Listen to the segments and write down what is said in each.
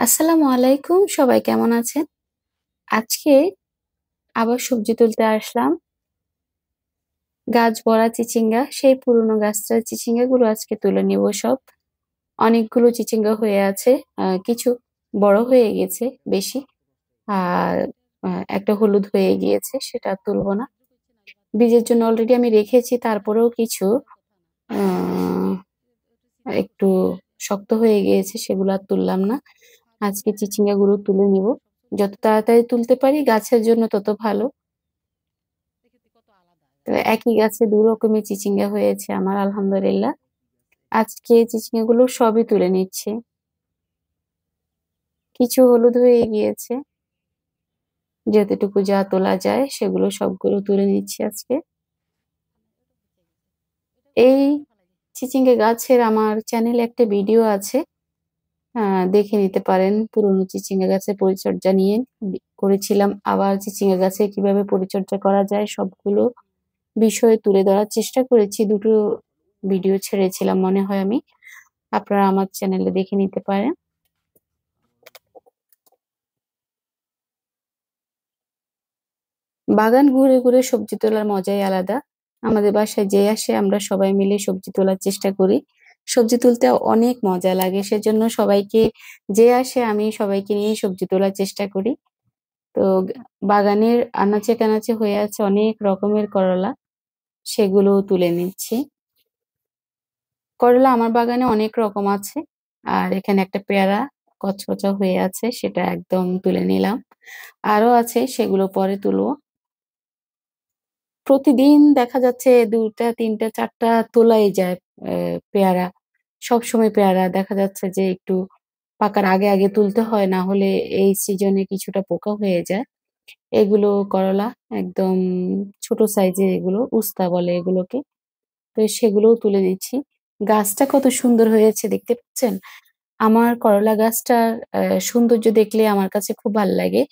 আসসালামু আলাইকুম সবাই কেমন আছেন? আজকে আবার সবজি তুলতে আসলাম। গাছ বড়া চিচিঙ্গা, সেই পুরনো গাছটার চিচিঙ্গাগুলো আজকে তুলে নিব সব। অনেকগুলো চিচিঙ্গা হয়ে আছে, কিছু বড় হয়ে গেছে বেশি। আর একটা হলুদ হয়ে গিয়েছে সেটা তুলব না। বীজের জন্য অলরেডি আমি রেখেছি তারপরেও কিছু একটু শক্ত হয়ে গিয়েছে সেগুলো আর তুললাম না। আজকে চিচিঙ্গা চিচিঙ্গাগুলো তুলে নিব। যত তাড়াতাড়ি তুলতে পারি গাছের জন্য তত ভালো। একই গাছে দু রকমের চিচিঙ্গা হয়েছে আমার, আলহামদুলিল্লাহ। আজকে চিচিঙ্গাগুলো সবই তুলে নিচ্ছে কিছু হলুদ হয়ে গিয়েছে। যতটুকু যা তোলা যায় সেগুলো সবগুলো তুলে নিচ্ছি আজকে। এই চিচিঙ্গা গাছের আমার চ্যানেলে একটা ভিডিও আছে। দেখে নিতে পারেন পুরনো চিচিঙ্গা গাছের পরিচর্যা নিয়ে করেছিলাম। আবার চিচিঙ্গা গাছে কীভাবে পরিচর্যা করা যায় সবগুলো বিষয়ে তুলে ধরার চেষ্টা করেছি। দুটো ভিডিও ছেড়েছিলাম মনে হয় আমি। আপনারা আমার চ্যানেলে দেখে নিতে পারেন। বাগান ঘুরে, ঘুরে সবজি তোলার মজাই আলাদা। আমাদের বাসায় যে আসে আমরা সবাই মিলে সবজি তোলার চেষ্টা করি। সবজি তুলতে অনেক মজা লাগে। সেজন্য সবাইকে যে আসে আমি সবাইকে নিয়ে সবজি তোলার চেষ্টা করি। তো বাগানের আনাচে-কানাচে হয়ে আছে অনেক রকমের করলা। সেগুলোও তুলে নিচ্ছি। করলা আমার বাগানে অনেক রকম আছে। আর এখানে একটা পেয়ারা কচকচা হয়ে আছে সেটা একদম তুলে নিলাম। আরও আছে সেগুলো পরে তুলব। প্রতিদিন দেখা যাচ্ছে ২ টা, ৩ টা, ৪ টা তোলাই যায় পেয়ারা। সবসময় পেয়ারা দেখা যাচ্ছে যে একটু পাকার আগে, আগে তুলতে হয় না হলে এই সিজনে কিছুটা পোকা হয়ে যায়। এগুলো করলা একদম ছোট সাইজের এগুলো উস্তা বলে এগুলোকে। তো সেগুলোও তুলে নিচ্ছি। গাছটা কত সুন্দর হয়েছে দেখতে পাচ্ছেন? আমার করলা গাছটার সৌন্দর্য দেখলে আমার কাছে খুব ভালো লাগে।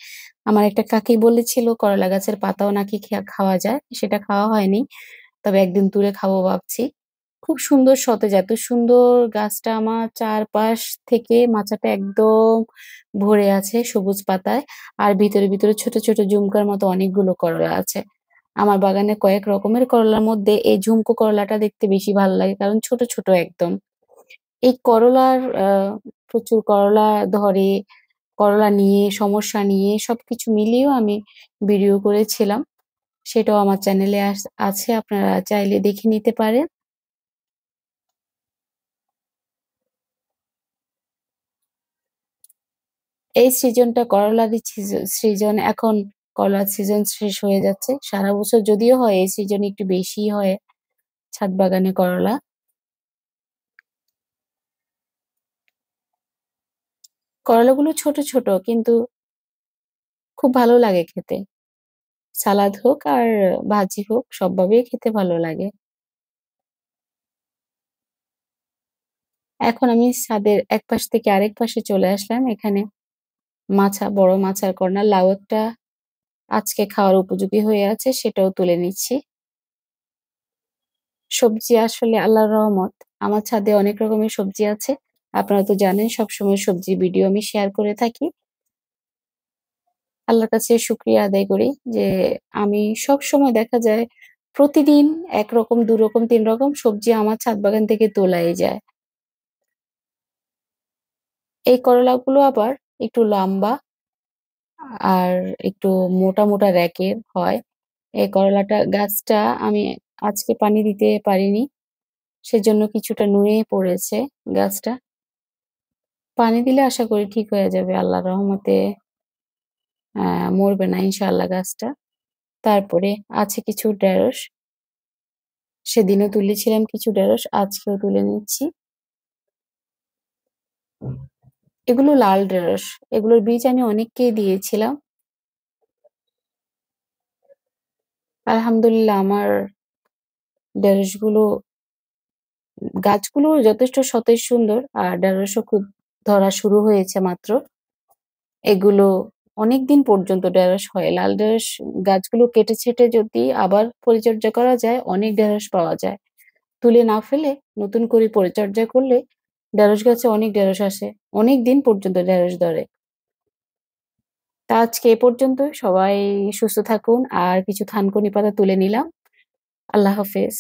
আমার একটা কাকি বলেছিল করলা গাছের পাতাও নাকি খাওয়া যায়। সেটা খাওয়া হয়নি। তবে একদিন তুলে খাব ভাবছি। খুব সুন্দর সতেজ এত সুন্দর গাছটা আমার চারপাশ থেকে মাচাটা একদম ভরে আছে সবুজ পাতায়। আর ভিতরে, ভিতরে ছোট, ছোট ঝুমকার মতো অনেকগুলো করলা আছে। আমার বাগানে কয়েক রকমের করলার মধ্যে এই ঝুমকো করলাটা দেখতে বেশি ভালো লাগে কারণ ছোট, ছোট একদম। এই করলার প্রচুর করলা ধরে, করলা নিয়ে, সমস্যা নিয়ে সবকিছু মিলিয়েও আমি ভিডিও করেছিলাম। সেটাও আমার চ্যানেলে আছে আপনারা চাইলে দেখে নিতে পারেন। এই সিজনটা করলারই ছিজ সিজন এখন করলার সিজন শেষ হয়ে যাচ্ছে। সারা বছর যদিও হয় এই সিজনে একটু বেশিই হয় ছাদ বাগানে করলা। করলাগুলো ছোট, ছোট কিন্তু খুব ভালো লাগে খেতে। সালাদ হোক আর ভাজি হোক সবভাবেই খেতে ভালো লাগে। এখন আমি ছাদের এক পাশ থেকে আরেক পাশে চলে আসলাম। এখানে মাছা, বড় মাছার কর্নার লাউয়েরটা আজকে খাওয়ার উপযোগী হয়ে আছে সেটাও তুলে নিচ্ছি। সবজি আসলে আল্লাহর রহমত। আমার ছাদে অনেক রকমের সবজি আছে। আপনারা তো জানেন সবসময় সবজি ভিডিও আমি শেয়ার করে থাকি। আল্লাহর কাছে শুকরিয়া আদায় করি যে আমি সবসময় দেখা যায় প্রতিদিন ১ রকম, ২ রকম, তিন রকম সবজি আমার ছাদ বাগান থেকে তোলাই যায়। এই করলাগুলো আবার একটু লম্বা আর একটু মোটা, মোটা র‍্যাকের হয়। এই করলাটা গাছটা আমি আজকে পানি দিতে পারিনি। সেজন্য কিছুটা নুয়ে পড়েছে গাছটা। পানি দিলে আশা করি ঠিক হয়ে যাবে আল্লাহর রহমতে মরবে না ইনশাআল্লাহ গাছটা। তারপরে আছে কিছু ঢেঁড়স। সেদিনও তুলেছিলাম কিছু ঢেঁড়স, আজকেও তুলে নিচ্ছি। এগুলো লাল ঢেঁড়স। এগুলোর বীজ আমি অনেককেই দিয়েছিলাম। আলহামদুলিল্লাহ আমার ঢেঁড়সগুলো, গাছগুলো যথেষ্ট সতেজ সুন্দর আর ঢেঁড়সও খুব ধরা শুরু হয়েছে মাত্র। এগুলো অনেক দিন পর্যন্ত ঢেঁড়স হয়। লাল ঢেঁড়স গাছগুলো কেটে-ছেঁটে যদি আবার পরিচর্যা করা যায়, অনেক ঢেঁড়স পাওয়া যায়। তুলে না ফেলে নতুন করে পরিচর্যা করলে ঢেঁড়স গাছে অনেক ঢেঁড়স আসে। অনেক দিন পর্যন্ত ঢেঁড়স ধরে। তা আজকে এ পর্যন্ত সবাই সুস্থ থাকুন। আর কিছু থানকুনি পাতা তুলে নিলাম। আল্লাহ হাফেজ।